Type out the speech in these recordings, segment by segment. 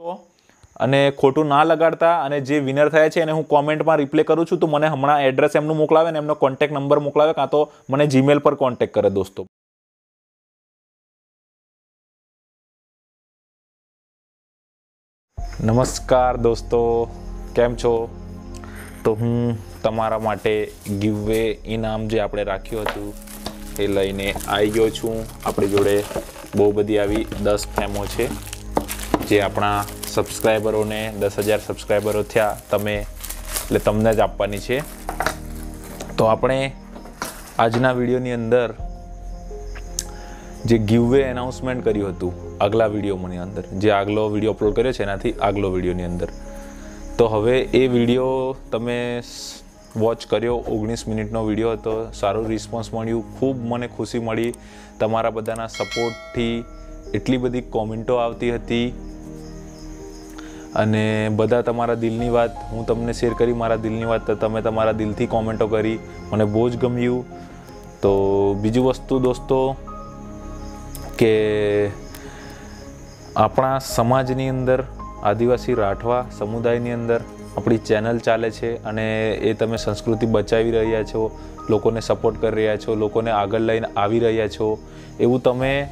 તો? અને ખોટું ના લગાડતા અને જે વિનર થયા છે એને હું કોમેન્ટમાં રિપ્લે કરું છું, તો મને હમણાં એડ્રેસ એમનું મોકલાવે ને એમનો કોન્ટેક્ટ નંબર મોકલાવે, કાં તો મને જીમેલ પર કોન્ટેક્ટ કરે દોસ્તો. નમસ્કાર દોસ્તો, કેમ છો? તો હું તમારા માટે ગીવવે ઇનામ જે આપણે રાખ્યું હતું, એ લઈને આવી ગયો છું. આપણી જોડે બહુ બધી આવી દસ ફેમો છે. જે આપણા સબસ્ક્રાઈબરોને દસ હજાર સબસ્ક્રાઈબરો થયા, તમે, એટલે તમને જ આપવાની છે. તો આપણે આજના વિડીયોની અંદર જે ગીવવે એનાઉન્સમેન્ટ કર્યું હતું, આગલા વિડીયોની અંદર, જે આગલો વીડિયો અપલોડ કર્યો છે એનાથી આગલો વિડીયોની અંદર. તો હવે એ વીડિયો તમે વોચ કર્યો, ઓગણીસ મિનિટનો વીડિયો હતો, સારું રિસ્પોન્સ મળ્યું, ખૂબ મને ખુશી મળી. તમારા બધાના સપોર્ટથી એટલી બધી કોમેન્ટો આવતી હતી. અને બધા તમારા દિલની વાત હું તમને શેર કરી, મારા દિલની વાત તમે તમારા દિલથી કોમેન્ટો કરી. મને બહુ જ ગમ્યું. તો બીજું વસ્તુ દોસ્તો કે આપણા સમાજની અંદર, આદિવાસી રાઠવા સમુદાયની અંદર આપણી ચેનલ ચાલે છે અને એ તમે સંસ્કૃતિ બચાવી રહ્યા છો, લોકોને સપોર્ટ કરી રહ્યા છો, લોકોને આગળ લઈને આવી રહ્યા છો. એવું તમે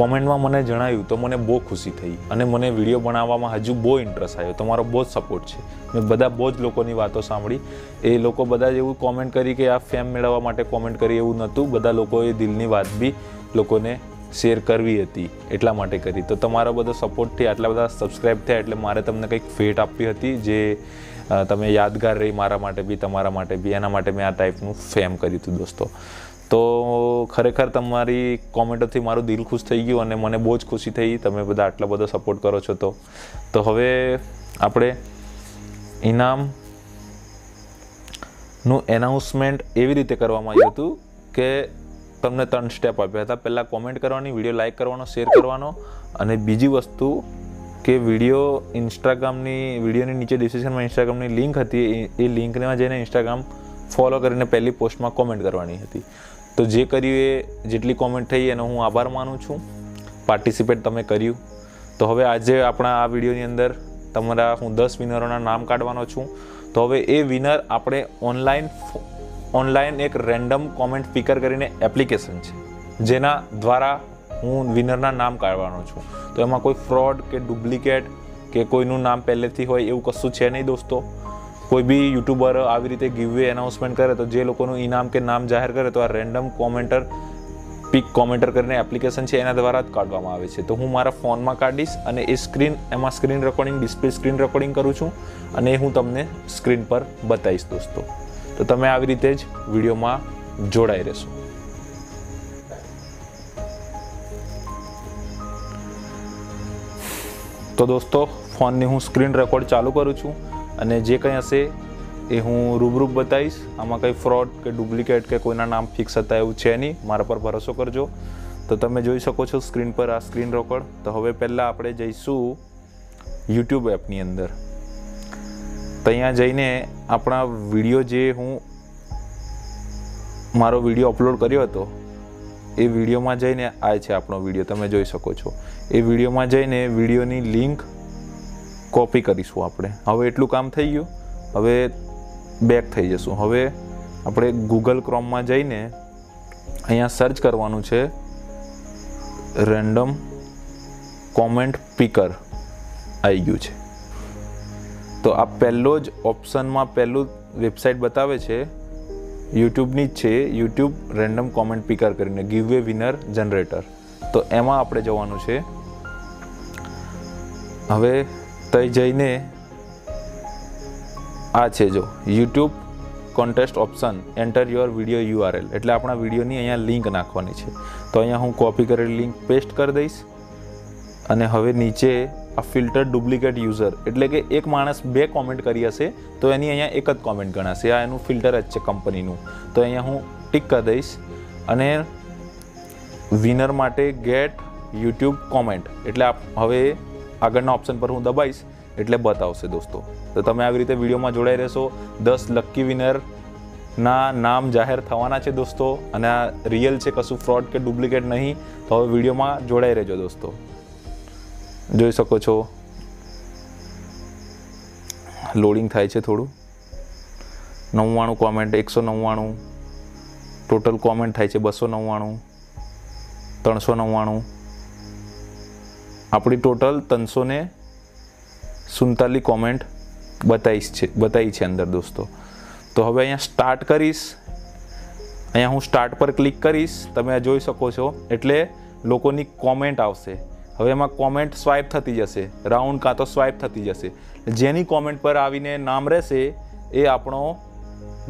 કોમેન્ટમાં મને જણાવ્યું તો મને બહુ ખુશી થઈ અને મને વીડિયો બનાવવામાં હજુ બહુ ઇન્ટરેસ્ટ આવ્યો. તમારો બહુ જ સપોર્ટ છે. મેં બધા બહુ જ લોકોની વાતો સાંભળી. એ લોકો બધા જ એવું કોમેન્ટ કરી કે આ ફેમ મેળવવા માટે કોમેન્ટ કરી એવું નહોતું. બધા લોકોએ દિલની વાત બી લોકોને શેર કરવી હતી, એટલા માટે કરી. તો તમારો બધો સપોર્ટથી આટલા બધા સબસ્ક્રાઈબ થયા એટલે મારે તમને કંઈક ફેટ આપવી હતી જે તમે યાદગાર રહી મારા માટે બી, તમારા માટે બી. એના માટે મેં આ ટાઈપનું ફેમ કર્યું હતું, દોસ્તો. તો ખરેખર તમારી કોમેન્ટોથી મારું દિલ ખુશ થઈ ગયું અને મને બહુ જ ખુશી થઈ. તમે બધા આટલો બધો સપોર્ટ કરો છો તો. તો હવે આપણે ઇનામનું એનાઉન્સમેન્ટ એવી રીતે કરવામાં આવ્યું હતું કે તમને ત્રણ સ્ટેપ આપ્યા હતા. પહેલાં કોમેન્ટ કરવાની વીડિયો લાઇક કરવાનો શેર કરવાનો અને બીજી વસ્તુ કે વીડિયો ઇન્સ્ટાગ્રામની વિડીયોની નીચે ડિસ્ક્રિપ્શનમાં ઇન્સ્ટાગ્રામની લિંક હતી. એ- લિંકને જઈને ઇન્સ્ટાગ્રામ ફોલો કરીને પહેલી પોસ્ટમાં કોમેન્ટ કરવાની હતી. તો જે કર્યું એ જેટલી કોમેન્ટ થઈ એનો હું આભાર માનું છું. પાર્ટિસિપેટ તમે કર્યું. તો હવે આજે આપણા આ વિડીયોની અંદર તમારા હું દસ વિનરોના નામ કાઢવાનો છું. તો હવે એ વિનર આપણે ઓનલાઈન ઓનલાઈન એક રેન્ડમ કોમેન્ટ સ્પીકર કરીને એપ્લિકેશન છે. જેના દ્વારા હું વિનરના નામ કાઢવાનો છું. તો એમાં કોઈ ફ્રોડ કે ડુપ્લિકેટ કે કોઈનું નામ પહેલેથી હોય એવું કશું છે નહીં દોસ્તો. કોઈ બી યુટ્યુબર આવી રીતે ગીવવે એનાઉન્સમેન્ટ કરે તો જે લોકોનું ઇનામ કે નામ જાહેર કરે તો આ રેન્ડમ કોમેન્ટર પિક કોમેન્ટર કરીને એપ્લિકેશન છે એના દ્વારા જ કાઢવામાં આવે છે. તો હું મારા ફોનમાં કાઢીશ અને એ સ્ક્રીન એમાં screen recording display screen recording કરું છું અને હું તમને સ્ક્રીન પર બતાવીશ દોસ્તો. તો તમે આવી રીતે જ વિડીયોમાં જોડાઈ રહેશો. તો દોસ્તો, ફોનની હું સ્ક્રીન રેકોર્ડ ચાલુ કરું છું. અને જે કંઈ હશે એ હું રૂબરૂપ બતાવીશ. આમાં કંઈ ફ્રોડ કે ડુપ્લિકેટ કે કોઈના નામ ફિક્સ હતા એવું છે નહીં. મારા પર ભરોસો કરજો. તો તમે જોઈ શકો છો સ્ક્રીન પર આ સ્ક્રીન રોકડ તો હવે પહેલાં આપણે જઈશું યુટ્યુબ એપની અંદર. તો અહીંયા જઈને આપણા વીડિયો જે હું મારો વીડિયો અપલોડ કર્યો હતો, એ વિડીયોમાં જઈને આ છે આપણો વીડિયો તમે જોઈ શકો છો. એ વિડીયોમાં જઈને વિડીયોની લિંક કોપી કરીશું આપણે. હવે એટલું કામ થઈ ગયું. હવે બેક થઈ જશું. હવે આપણે ગૂગલ ક્રોમમાં જઈને અહીંયા સર્ચ કરવાનું છે રેન્ડમ કોમેન્ટ પીકર આવી ગયું છે. તો આ પહેલો જ ઓપ્શનમાં પહેલું વેબસાઇટ બતાવે છે. યુટ્યુબની જ છે. યુટ્યુબ રેન્ડમ કોમેન્ટ પીકર કરીને ગીવ એ વિનર જનરેટર તો એમાં આપણે જવાનું છે. હવે તઈ જઈને આ છે જો YouTube contest option enter your video URL એટલે આપણા વિડીયોની અહીંયા લિંક નાખવાની છે. તો અહીંયા હું કોપી કરેલી લિંક પેસ્ટ કરી દઈશ. અને હવે નીચે આ ફિલ્ટર ડુપ્લિકેટ યુઝર એટલે કે એક માણસ બે કોમેન્ટ કરી હશે, તો એની અહીંયા એક જ કોમેન્ટ ગણાશે. આ એનું ફિલ્ટર જ છે કંપનીનું તો અહીંયા હું ટિક કરી દઈશ. અને વિનર માટે ગેટ યુટ્યુબ કોમેન્ટ એટલે આપ હવે આગળના ઓપ્શન પર હું દબાઈશ, એટલે બતાવશે દોસ્તો. તો તમે આવી રીતે વિડીયોમાં જોડાઈ રહેશો. દસ લક્કી વિનરના નામ જાહેર થવાના છે દોસ્તો, અને આ રિયલ છે, કશું ફ્રોડ કે ડુપ્લિકેટ નહીં. તો હવે વિડીયોમાં જોડાઈ રહેજો દોસ્તો. જોઈ શકો છો. લોડિંગ થાય છે થોડું. નવ્વાણું કોમેન્ટ એકસો નવ્વાણું. ટોટલ કોમેન્ટ થાય છે બસો નવ્વાણું, ત્રણસો નવ્વાણું. આપણી ટોટલ ત્રણસો ને સુડતાલીસ કોમેન્ટ બતાવીશ છે બતાવી છે અંદર દોસ્તો. તો હવે અહીંયા સ્ટાર્ટ કરીશ. અહીંયા હું સ્ટાર્ટ પર ક્લિક કરીશ. તમે જોઈ શકો છો. એટલે લોકોની કોમેન્ટ આવશે. હવે એમાં કોમેન્ટ સ્વાઇપ થતી જશે. રાઉન્ડ કાં તો સ્વાઇપ થતી જશે. જેની કોમેન્ટ પર આવીને નામ રહેશે, એ આપણો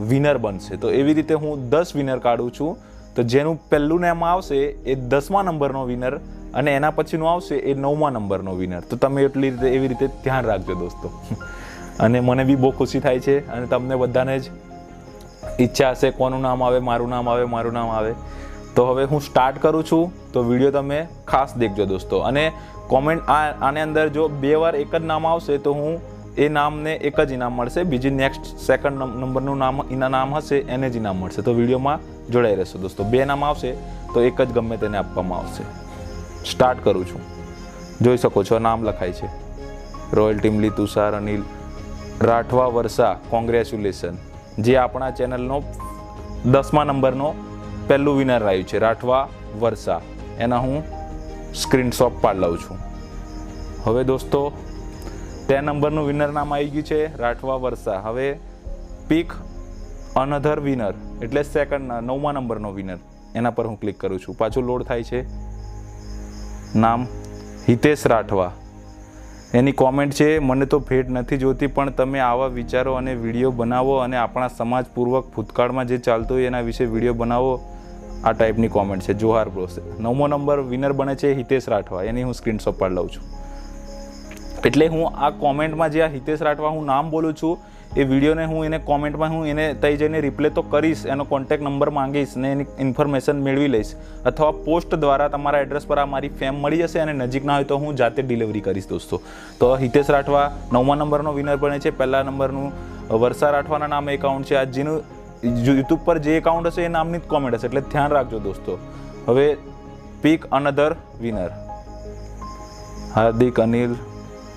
વિનર બનશે. તો એવી રીતે હું દસ વિનર કાઢું છું. તો જેનું પહેલું નામ આવશે, એ દસમા નંબરનો વિનર અને એના પછીનું આવશે એ નવમા નંબરનો વિનર તો તમે એટલી રીતે, એવી રીતે ધ્યાન રાખજો દોસ્તો. અને મને બી બહુ ખુશી થાય છે અને તમને બધાને જ ઈચ્છા હશે કોનું નામ આવે, મારું નામ આવે, મારું નામ આવે. તો હવે હું સ્ટાર્ટ કરું છું, તો વીડિયો તમે ખાસ દેખજો દોસ્તો. અને કોમેન્ટ આ, આને અંદર જો બે વાર એક જ નામ આવશે, તો હું એ નામને એક જ ઇનામ મળશે. બીજી નેક્સ્ટ સેકન્ડ નંબરનું નામ, એના નામ હશે, એને જ ઇનામ મળશે. તો વિડીયોમાં જોડાઈ રહેશો દોસ્તો. બે નામ આવશે, તો એક જ ગમે તેને આપવામાં આવશે. સ્ટાર્ટ કરું છું. જોઈ શકો છો, નામ લખાય છે. રોયલ ટીમલી તુષાર, અનિલ, રાઠવા, વર્ષા કોંગ્રેચ્યુલેશન જે આપણા ચેનલનો દસમા નંબરનો પહેલું વિનર આવ્યું છે, રાઠવા, વર્ષા. એના હું સ્ક્રીનશોટ પાડ લઉં છું. હવે દોસ્તો, તે નંબરનું વિનર નામ આવી ગયું છે, રાઠવા, વર્ષા. હવે પીક અનધર વિનર એટલે સેકન્ડ નવમા નંબરનો વિનર એના પર હું ક્લિક કરું છું. પાછું લોડ થાય છે. નામ હિતેશ રાઠવા. એની કોમેન્ટ છે, મને તો ભેટ નથી જોતી પણ તમે આવા વિચારો અને વીડિયો બનાવો અને આપણા સમાજપૂર્વક ભૂતકાળમાં જે ચાલતું હોય એના વિશે વીડિયો બનાવો. આ ટાઈપની કોમેન્ટ છે. જોહાર બ્રોસે નવમો નંબર વિનર બને છે હિતેશ રાઠવા. એની હું સ્ક્રીનશોટ પર લઉં છું. એટલે હું આ કોમેન્ટમાં જે આ હિતેશ રાઠવા હું નામ બોલું છું એ વિડીયોને હું એને કોમેન્ટમાં હું એને તઈ જઈને રિપ્લે તો કરીશ, એનો કોન્ટેક્ટ નંબર માંગીશ ને એની ઇન્ફોર્મેશન મેળવી લઈશ. અથવા પોસ્ટ દ્વારા તમારા એડ્રેસ પર આ મારી ફેમ મળી જશે અને નજીક ના હોય તો હું જાતે ડિલિવરી કરીશ દોસ્તો. તો હિતેશ રાઠવા નવમા નંબરનો વિનર બને છે. પહેલા નંબરનું વર્ષા રાઠવાના નામે એકાઉન્ટ છે. આ જેનું યુટ્યુબ પર જે એકાઉન્ટ હશે એ નામની જ કોમેન્ટ હશે. એટલે ધ્યાન રાખજો દોસ્તો. હવે pick another winner Hardik, Anil,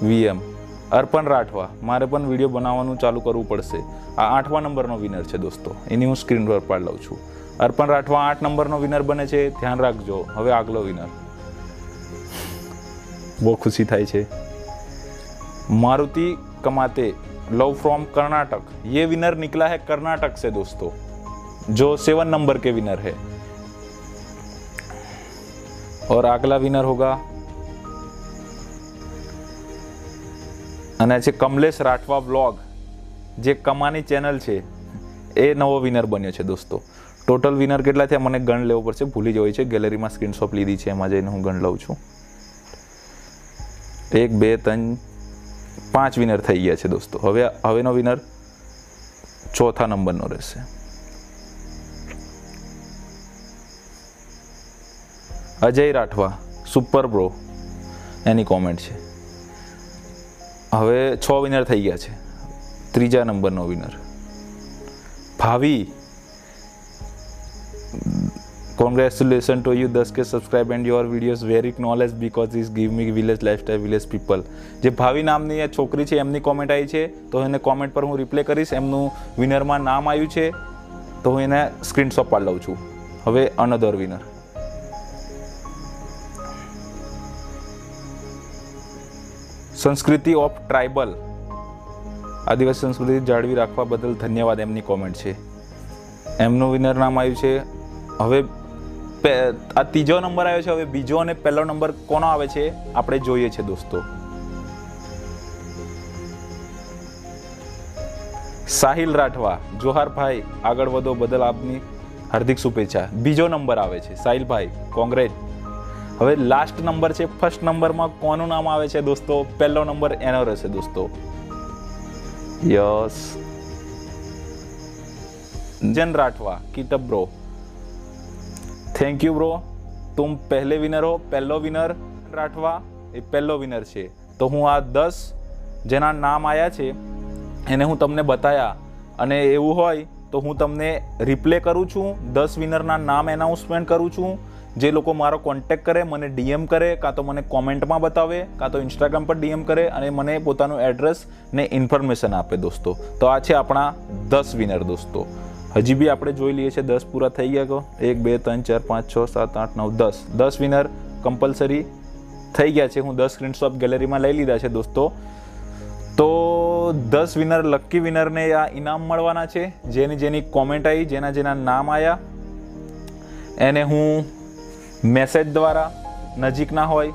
VM. અર્પણ રાઠવા મારે પણ વિડીયો બનાવવાનું ચાલુ કરવું પડશે આ આઠમા નંબરનો વિનર છે દોસ્તો એની હું સ્ક્રીન પર પાડ લઉં છું અર્પણ રાઠવા આઠ નંબરનો વિનર બને છે ધ્યાન રાખજો હવે આગલો વિનર બહુ ખુશી થાય છે मारुति कमाते लव फ्रॉम कर्नाटक ये विनर निकला है कर्नाटक से दोस्तों जो सेवन नंबर के विनर है और अगला विनर होगा અને છે કમલેશ રાઠવા બ્લોગ જે કમાની ચેનલ છે, એ નવો વિનર બન્યો છે દોસ્તો. ટોટલ વિનર કેટલા થયા? મને ગણ લેવો પડશે. ભૂલી જવાય છે. ગેલેરીમાં સ્ક્રીનશોટ લીધી છે. એમાં જઈને હું ગણ લઉં છું. એક, બે, ત્રણ, પાંચ વિનર થઈ ગયા છે દોસ્તો. હવે, હવેનો વિનર ચોથા નંબરનો રહેશે. અજય રાઠવા સુપર બ્રો એની કોમેન્ટ છે. હવે છ વિનર થઈ ગયા છે ત્રીજા નંબરનો વિનર ભાવી congratulations to you 10k subscribe and your videos very knowledge because this give me village lifestyle village people જે ભાવિ નામની આ છોકરી છે એમની કોમેન્ટ આવી છે તો એને કોમેન્ટ પર હું રિપ્લે કરીશ એમનું વિનરમાં નામ આવ્યું છે તો હું એને સ્ક્રીનશોટ પાડી લઉં છું હવે અનધર વિનર સંસ્કૃતિ ઓફ ટ્રાઇબલ. આદિવાસી સંસ્કૃતિ જાળવી રાખવા બદલ ધન્યવાદ એમની કોમેન્ટ છે. એમનું વિનર નામ આવ્યું છે. હવે આ ત્રીજો નંબર આવ્યો છે. હવે બીજો અને પહેલો નંબર કોનો આવે છે? આપણે જોઈએ છે દોસ્તો. સાહિલ રાઠવા, જોહારભાઈ, આગળ વધો. બદલ આપની હાર્દિક શુભેચ્છા. બીજો નંબર આવે છે. સાહિલભાઈ કોંગ્રેસ હવે લાસ્ટ નંબર છે ફર્સ્ટ નંબરમાં કોનું નામ આવે છે દોસ્તો? પહેલો નંબર એનો રહેશે દોસ્તો. યસ. જન રાઠવા કિતબ બ્રો થેન્ક યુ બ્રો તું પહેલે વિનર હો, પહેલો વિનર રાઠવા એ પહેલો વિનર છે. તો હું આ દસ જેના નામ આવ્યા છે, એને હું તમને બતાયા. અને એવું હોય તો હું તમને રિપ્લે કરું છું, દસ વિનરના નામ એનાઉન્સમેન્ટ કરું છું. જે લોકો મારો કોન્ટેક્ટ કરે, મને ડીએમ કરે, કાં તો મને કોમેન્ટમાં બતાવે, કાં તો ઇન્સ્ટાગ્રામ પર ડીએમ કરે અને મને પોતાનું એડ્રેસ ને ઇન્ફોર્મેશન આપે દોસ્તો. તો આ છે આપણા દસ વિનર દોસ્તો. હજી બી આપણે જોઈ લઈએ છીએ દસ પૂરા થઈ ગયા એક, બે, ત્રણ, ચાર, પાંચ, છ, સાત, આઠ, નવ, દસ. દસ વિનર કમ્પલસરી થઈ ગયા છે. હું દસ સ્ક્રીનશોટ ગેલેરીમાં લઈ લીધા છે દોસ્તો. તો દસ વિનર લકી વિનરને આ ઇનામ મળવાના છે. જેની જેની કોમેન્ટ આવી, જેના જેના નામ આવ્યા એને હું મેસેજ દ્વારા નજીકના હોય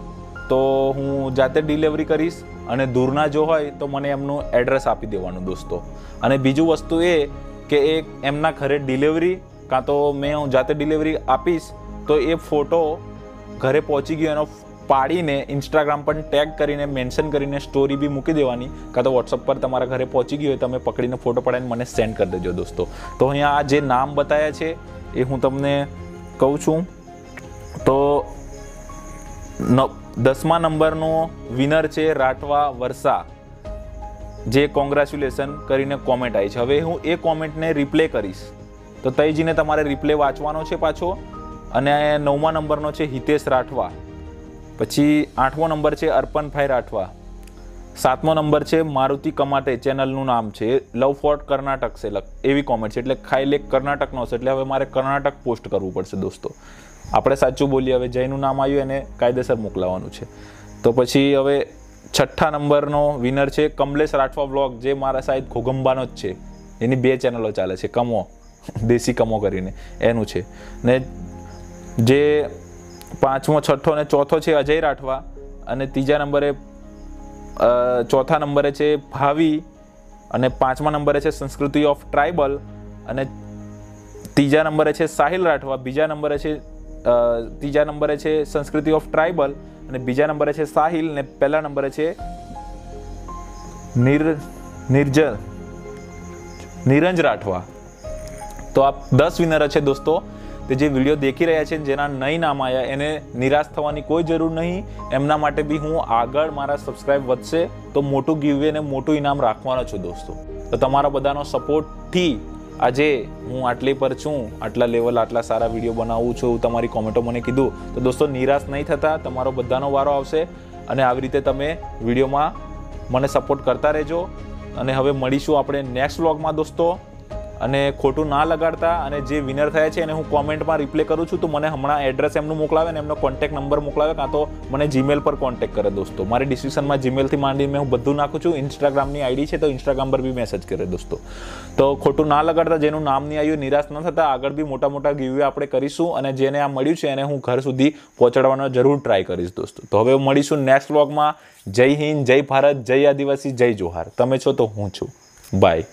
તો હું જાતે ડિલિવરી કરીશ અને દૂરના જો હોય તો મને એમનું એડ્રેસ આપી દેવાનું દોસ્તો. અને બીજું વસ્તુ એ કે એ એમના ઘરે ડિલિવરી કાં તો મેં હું જાતે ડિલિવરી આપીશ, તો એ ફોટો ઘરે પહોંચી ગયો એનો પાડીને ઇન્સ્ટાગ્રામ પર ટેગ કરીને મેન્શન કરીને સ્ટોરી બી મૂકી દેવાની. કાં તો વોટ્સઅપ પર તમારા ઘરે પહોંચી ગયો હોય, તમે પકડીને ફોટો પડાવીને મને સેન્ડ કરી દેજો દોસ્તો. તો અહીંયા આ જે નામ બતાવ્યા છે, એ હું તમને કહું છું. તો દસમા નંબરનો વિનર છે રાઠવા વર્ષા જે કોંગ્રેચ્યુલેશન કરીને કોમેન્ટ આવી છે. હવે હું એ કોમેન્ટને રિપ્લે કરીશ. તો તઈજીને તમારે રિપ્લે વાંચવાનો છે પાછો. અને નવમા નંબરનો છે હિતેશ રાઠવા. પછી આઠમો નંબર છે અર્પણભાઈ રાઠવા. સાતમો નંબર છે મારુતિ કમાટે ચેનલનું નામ છે. લવ ફોર્ટ કર્ણાટક છે. એવી કોમેન્ટ છે. એટલે ખાઈ લેક કર્ણાટકનો છે એટલે હવે મારે કર્ણાટક પોસ્ટ કરવું પડશે દોસ્તો. આપણે સાચું બોલીએ, હવે જયનું નામ આવ્યું, એને કાયદેસર મોકલાવાનું છે. તો પછી હવે છઠ્ઠા નંબરનો વિનર છે કમલેશ રાઠવા બ્લોગ જે મારા સાહેબ ઘોગંબાનો જ છે. એની બે ચેનલો ચાલે છે, કમો, દેશી કમો કરીને. એનું છે. ને જે પાંચમો, છઠ્ઠો અને ચોથો છે અજય રાઠવા અને ત્રીજા નંબરે ચોથા નંબરે છે ભાવી અને પાંચમા નંબરે છે સંસ્કૃતિ ઓફ ટ્રાઇબલ અને ત્રીજા નંબરે છે સાહિલ રાઠવા, બીજા નંબરે છે ત્રીજા નંબરે છે સંસ્કૃતિ ઓફ ટ્રાઇબલ અને બીજા નંબરે છે સાહિલ ને પહેલા નંબરે છે નિર, નિર્જલ, નિરંજ રાઠવા. તો આ દસ વિનર છે દોસ્તો. તે જે વીડિયો દેખી રહ્યા છે જેના નહીં નામ આવ્યા, એને નિરાશ થવાની કોઈ જરૂર નહીં. એમના માટે બી હું આગળ મારા સબસ્ક્રાઇબ વધશે. તો મોટું ગીવે ને મોટું ઇનામ રાખવાનો છું દોસ્તો. તો તમારા બધાનો સપોર્ટથી આજે હું આટલી પર છું, આટલા લેવલ આટલા સારા વીડિયો બનાવું છું તમારી કોમેન્ટો મને કીધું. તો દોસ્તો, નિરાશ નહીં થતા, તમારો બધાનો વારો આવશે અને આવી રીતે તમે વિડીયોમાં મને સપોર્ટ કરતા રહેજો. અને હવે મળીશું આપણે નેક્સ્ટ વ્લોગમાં દોસ્તો. અને ખોટું ના લગાડતા અને જે વિનર થયા છે એને હું કોમેન્ટમાં રિપ્લે કરું છું, તો મને હમણાં એડ્રેસ એમનું મોકલાવે ને એમનો કોન્ટેક્ટ નંબર મોકલાવે, કાં તો મને જીમેલ પર કોન્ટેક્ટ કરે દોસ્તો. મારી ડિસ્ક્રિપ્શનમાં જીમેલથી માંડીને હું બધું નાખું છું. ઇન્સ્ટાગ્રામની આઈડી છે તો ઇન્સ્ટાગ્રામ પર બી મેસેજ કરે દોસ્તો. તો ખોટું ના લગાડતા, જેનું નામ નહીં આવ્યું, નિરાશ ન થતા, આગળ બી મોટા મોટા ગીવે આપણે કરીશું અને જેને આ મળ્યું છે એને હું ઘર સુધી પહોંચાડવાનો જરૂર ટ્રાય કરીશ દોસ્તો. તો હવે મળીશું નેક્સ્ટ વ્લોગમાં જય હિન્દ, જય ભારત, જય આદિવાસી, જય જોહાર. તમે છો તો હું છું. બાય